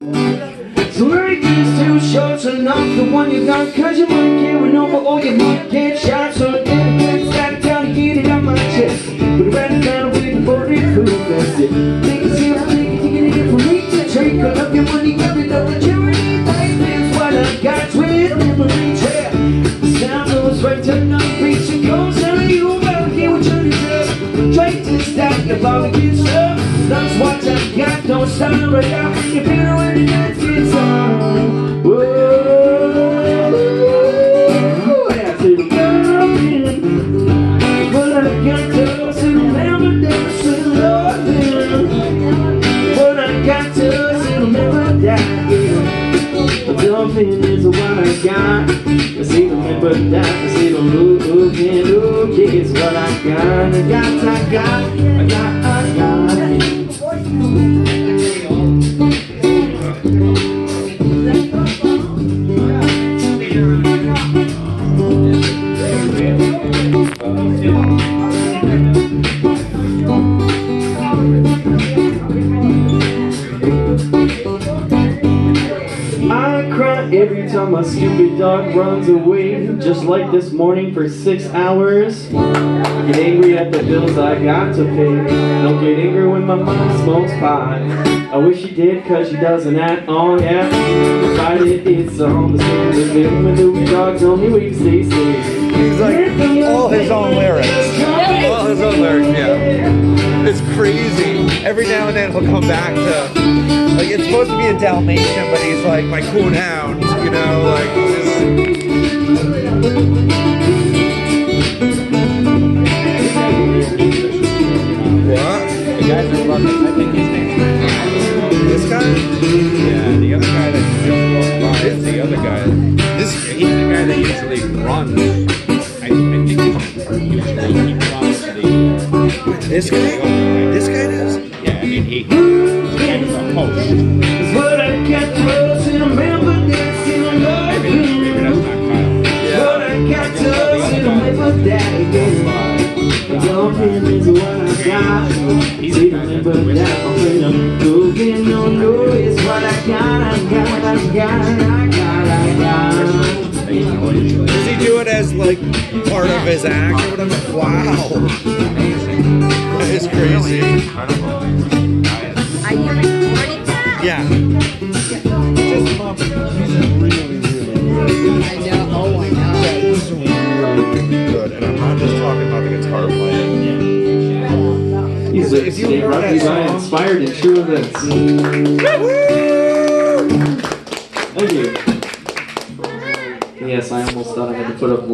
So life is too short, so knock the one you got Cause you might get run over or you might get shot. So the dedicate's gotta tell to get it on my chest. But I'd rather down for the food, that's it. Take a sip, take it, take it in from me to trade Cut up your money, every dollar charity Life is what I got with memory trail The sound goes right to the It goes down you about here with your deserve Try to stop the what I got, don't stop right now. You feel when the night gets on Whoa, that's it, loving But I got to say, remember that sweet loving But I got to say, remember that, yeah Loving is what I got. I say, remember that I say, the look, look, and look is what I got I got, I got, I got, I got I cry every time my stupid dog runs away. Just like this morning for six hours. Get angry at the bills I got to pay. Don't get angry when my mom smokes pot. I wish she did cause she doesn't at all, yeah Decided it's on the same living with the dogs only weeks they say He's like all his own lyrics. All his own lyrics, yeah. It's crazy. Every now and then he'll come back to like it's supposed to be a Dalmatian, but he's like my coon hound, you know, like just what? The guy that runs it, I think his name This guy? Yeah, the other guy that just goes by is the other guy. This He's the guy that usually runs. I, I think he's usually he runs the. this guy? This guy does? Yeah, I mean he, he's kind of a host. But I got trust and remember that's in love Maybe, maybe that's not Kyle. But I got trust and remember that again. Loving is what I got. He's See, remember that I'm gonna go get no no It's what I got, I got, I got, I got, I got. Does he do it as like part of his act or whatever? Wow. That is crazy. Are you recording that? Yeah. I know. Oh, I know. This is really good, and I'm not just talking about the guitar playing. He's If a you Steve heard guy inspired in true events Thank you Yes, I almost thought I had to put up